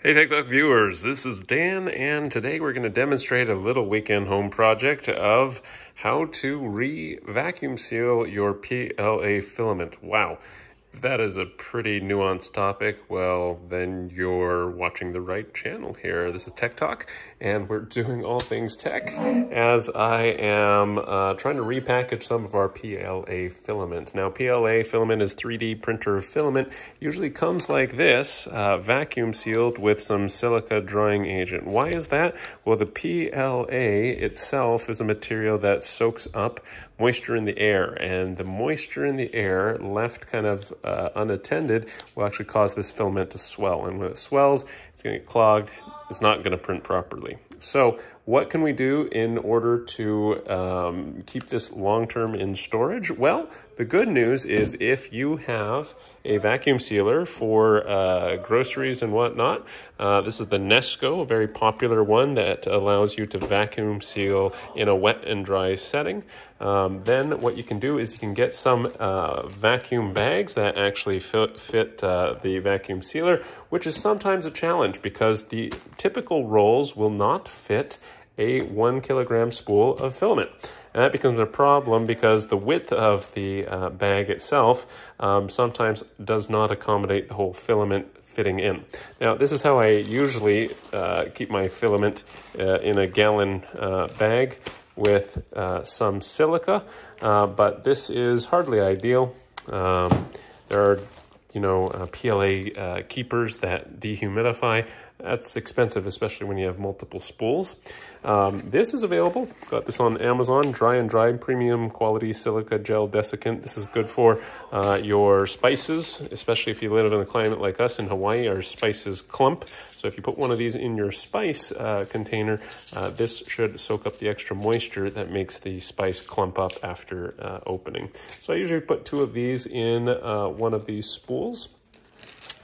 Hey TechTalk viewers, this is Dan and today we're going to demonstrate a little weekend home project of how to re-vacuum seal your PLA filament. Wow, that is a pretty nuanced topic, well, then you're watching the right channel here. This is Tech Talk, and we're doing all things tech as I am uh, trying to repackage some of our PLA filament. Now, PLA filament is 3D printer filament, usually comes like this, uh, vacuum sealed with some silica drying agent. Why is that? Well, the PLA itself is a material that soaks up moisture in the air, and the moisture in the air left kind of uh, unattended will actually cause this filament to swell. And when it swells, it's going to get clogged. It's not going to print properly. So what can we do in order to um, keep this long-term in storage? Well, the good news is if you have a vacuum sealer for uh, groceries and whatnot, uh, this is the Nesco, a very popular one that allows you to vacuum seal in a wet and dry setting. Um, then what you can do is you can get some uh, vacuum bags that actually fit, fit uh, the vacuum sealer, which is sometimes a challenge because the typical rolls will not fit a one kilogram spool of filament. And that becomes a problem because the width of the uh, bag itself um, sometimes does not accommodate the whole filament fitting in. Now, this is how I usually uh, keep my filament uh, in a gallon uh, bag with uh, some silica, uh, but this is hardly ideal. Um, there are you know, PLA keepers that dehumidify. That's expensive, especially when you have multiple spools. Um, this is available. Got this on Amazon. Dry and dry Premium Quality Silica Gel Desiccant. This is good for uh, your spices, especially if you live in a climate like us in Hawaii. Our spices clump. So if you put one of these in your spice uh, container, uh, this should soak up the extra moisture that makes the spice clump up after uh, opening. So I usually put two of these in uh, one of these spools.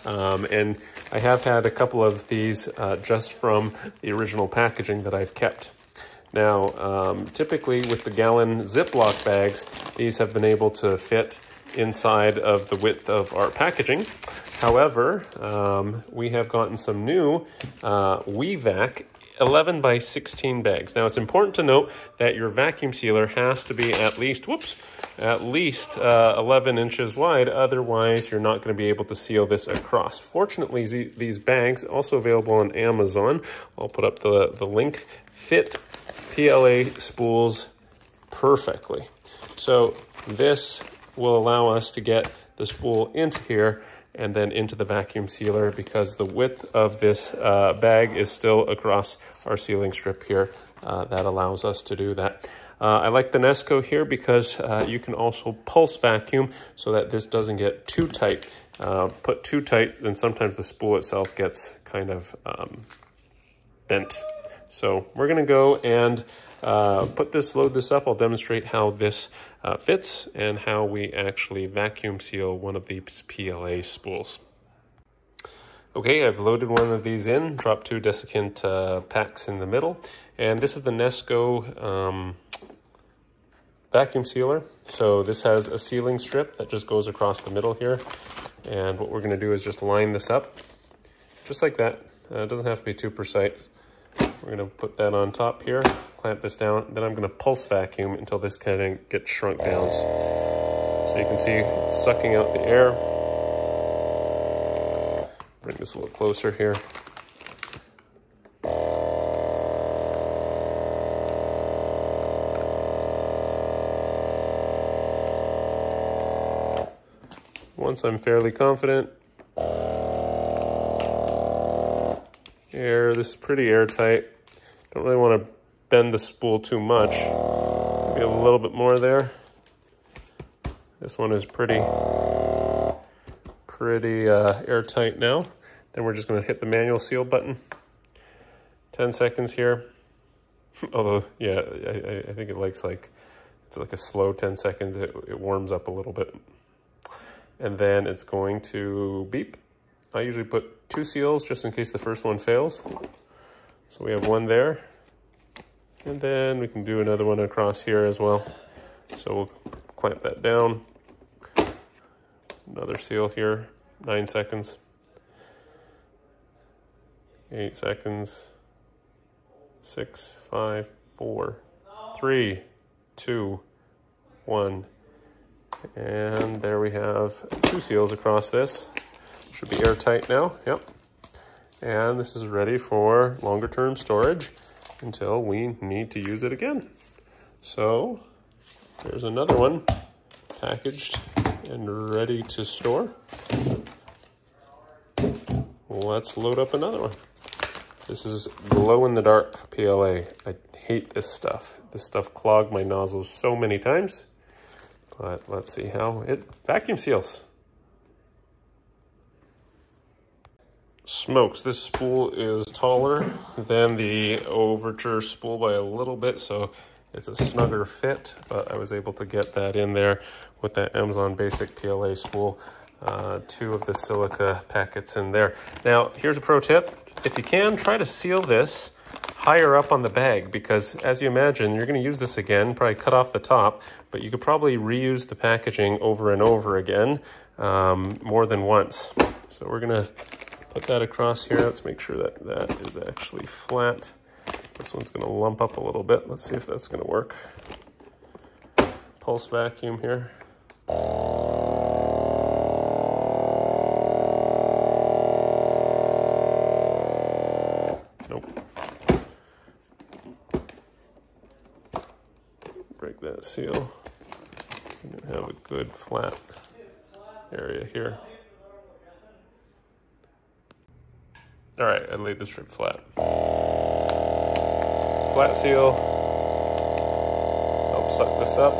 Um, and I have had a couple of these uh, just from the original packaging that I've kept. Now, um, typically with the gallon Ziploc bags, these have been able to fit inside of the width of our packaging. However, um, we have gotten some new uh, WeVac 11 by 16 bags. Now, it's important to note that your vacuum sealer has to be at least, whoops, at least uh, 11 inches wide. Otherwise, you're not going to be able to seal this across. Fortunately, these bags, also available on Amazon, I'll put up the, the link, fit PLA spools perfectly. So this will allow us to get the spool into here and then into the vacuum sealer because the width of this uh, bag is still across our sealing strip here. Uh, that allows us to do that. Uh, I like the Nesco here because uh, you can also pulse vacuum so that this doesn't get too tight. Uh, put too tight, then sometimes the spool itself gets kind of um, bent. So we're going to go and uh, put this, load this up. I'll demonstrate how this uh, fits and how we actually vacuum seal one of these PLA spools. Okay, I've loaded one of these in, dropped two desiccant uh, packs in the middle, and this is the Nesco um, vacuum sealer. So this has a sealing strip that just goes across the middle here, and what we're going to do is just line this up, just like that. Uh, it doesn't have to be too precise. We're going to put that on top here, clamp this down, then I'm going to pulse vacuum until this kind of gets shrunk down. So you can see it's sucking out the air. Bring this a little closer here. Once I'm fairly confident, air, this is pretty airtight. Don't really want to bend the spool too much. Maybe a little bit more there. This one is pretty, pretty uh, airtight now. Then we're just going to hit the manual seal button. 10 seconds here. Although, yeah, I, I, think it likes like, it's like a slow 10 seconds. It, it warms up a little bit. And then it's going to beep. I usually put two seals just in case the first one fails. So we have one there. And then we can do another one across here as well. So we'll clamp that down. Another seal here, nine seconds. Eight seconds. Six, five, four, three, two, one. And there we have two seals across this. Should be airtight now, yep. And this is ready for longer term storage until we need to use it again. So there's another one packaged and ready to store. Let's load up another one. This is glow in the dark PLA. I hate this stuff. This stuff clogged my nozzles so many times. But let's see how it vacuum seals. Smokes, this spool is taller than the Overture spool by a little bit, so it's a snugger fit, but I was able to get that in there with that Amazon Basic PLA spool. Uh, two of the silica packets in there. Now, here's a pro tip. If you can, try to seal this higher up on the bag because as you imagine, you're going to use this again, probably cut off the top, but you could probably reuse the packaging over and over again um, more than once. So we're going to put that across here. Let's make sure that that is actually flat. This one's to lump up a little bit. Let's see if that's to work. Pulse vacuum here. Nope. break that seal. Have a good flat area here. All right, I laid the strip flat. Flat oh. seal. Help suck this up.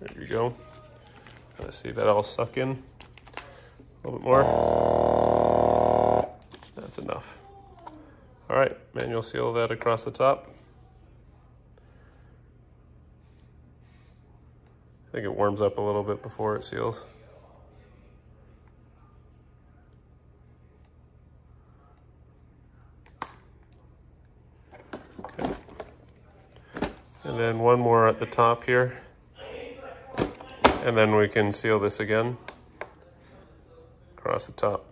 There you go. Of see that all suck in. A little bit more. That's enough. All right, manual seal that across the top. I think it warms up a little bit before it seals. Then one more at the top here. And then we can seal this again across the top.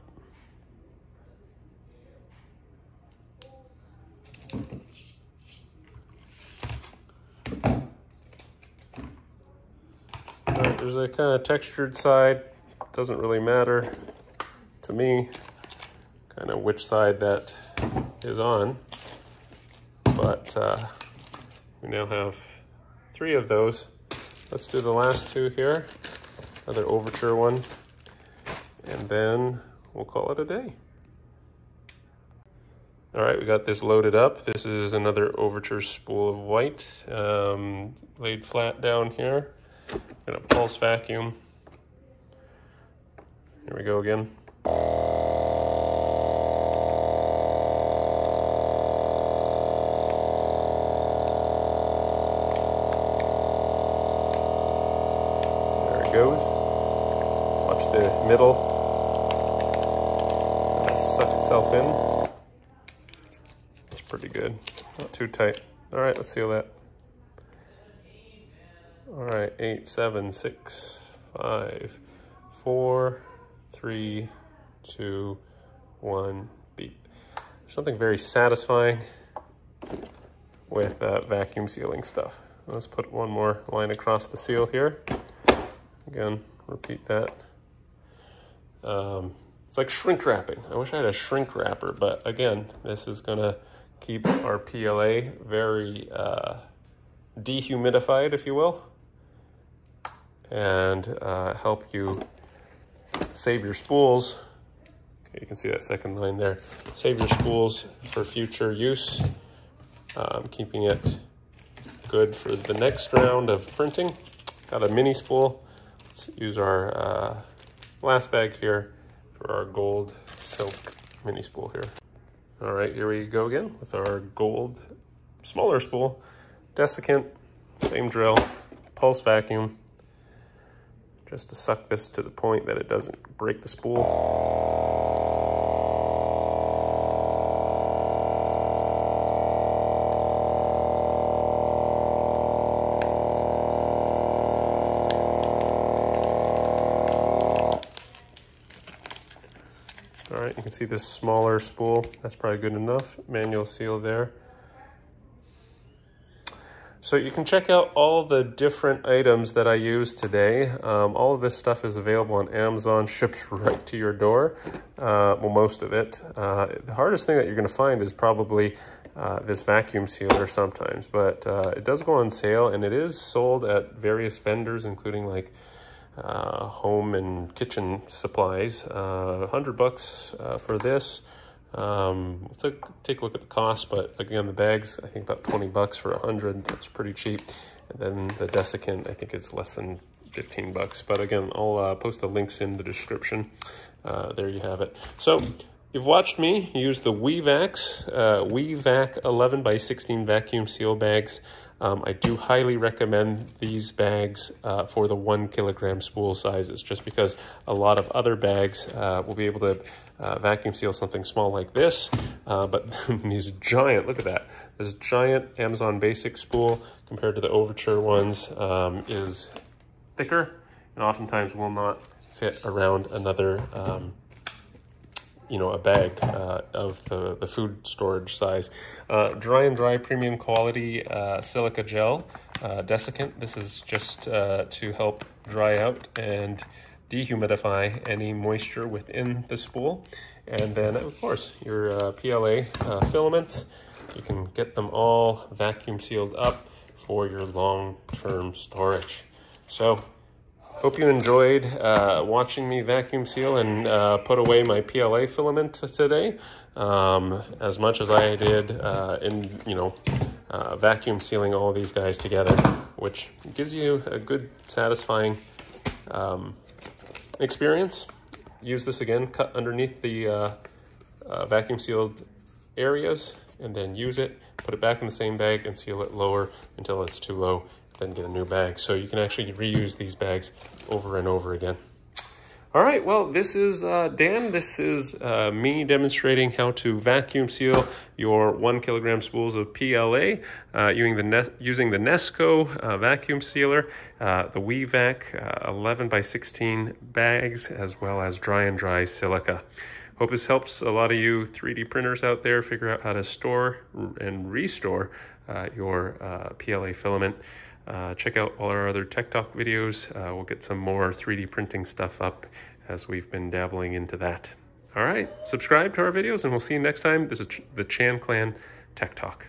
there's a kind of textured side. Doesn't really matter to me kind of which side that is on. But uh, we now have three of those. Let's do the last two here. Another overture one. And then we'll call it a day. All right, we got this loaded up. This is another overture spool of white um, laid flat down here. Got a pulse vacuum. Here we go again. Goes. Watch the middle suck itself in. It's pretty good. Not too tight. All right, let's seal that. All right, eight, seven, six, five, four, three, two, one, beep. something very satisfying with uh, vacuum sealing stuff. Let's put one more line across the seal here. Again, repeat that. Um, it's like shrink wrapping. I wish I had a shrink wrapper, but again, this is gonna keep our PLA very uh, dehumidified, if you will and uh, help you save your spools. Okay, you can see that second line there. Save your spools for future use, um, keeping it good for the next round of printing. Got a mini spool. Let's use our uh, last bag here for our gold silk mini spool here. All right, here we go again with our gold smaller spool. Desiccant, same drill, pulse vacuum, just to suck this to the point that it doesn't break the spool. See this smaller spool. That's probably good enough. Manual seal there. So you can check out all the different items that I use today. Um, all of this stuff is available on Amazon, shipped right to your door. Uh, well, most of it. Uh, the hardest thing that you're gonna find is probably uh, this vacuum sealer sometimes, but uh, it does go on sale and it is sold at various vendors, including like uh, home and kitchen supplies. Uh, 100 bucks uh, for this. Um, let's take, take a look at the cost, but again, the bags, I think about 20 bucks for a 100. That's pretty cheap. And then the desiccant, I think it's less than 15 bucks. But again, I'll uh, post the links in the description. Uh, there you have it. So you've watched me use the WeVacs, uh, WeVac 11 by 16 vacuum seal bags. Um, I do highly recommend these bags uh, for the one kilogram spool sizes, just because a lot of other bags uh, will be able to uh, vacuum seal something small like this, uh, but these giant, look at that, this giant Amazon Basic spool compared to the Overture ones um, is thicker and oftentimes will not fit around another um, you know, a bag uh, of the, the food storage size. Uh, dry and dry premium quality uh, silica gel uh, desiccant. This is just uh, to help dry out and dehumidify any moisture within the spool. And then, of course, your uh, PLA filaments. You can get them all vacuum sealed up for your long-term storage. So Hope you enjoyed uh, watching me vacuum seal and uh, put away my PLA filament today, um, as much as I did uh, in, you know, uh, vacuum sealing all these guys together, which gives you a good, satisfying um, experience. Use this again, cut underneath the uh, uh, vacuum sealed areas, and then use it, put it back in the same bag and seal it lower until it's too low then get a new bag. So you can actually reuse these bags over and over again. All right, well, this is uh, Dan. This is uh, me demonstrating how to vacuum seal your one kilogram spools of PLA uh, using the using the Nesco uh, vacuum sealer, uh, the WeVac uh, 11 by 16 bags, as well as dry and dry silica. Hope this helps a lot of you 3D printers out there figure out how to store and restore your PLA filament. Uh, check out all our other Tech Talk videos. Uh, we'll get some more 3D printing stuff up as we've been dabbling into that. All right, subscribe to our videos and we'll see you next time. This is the Chan Clan Tech Talk.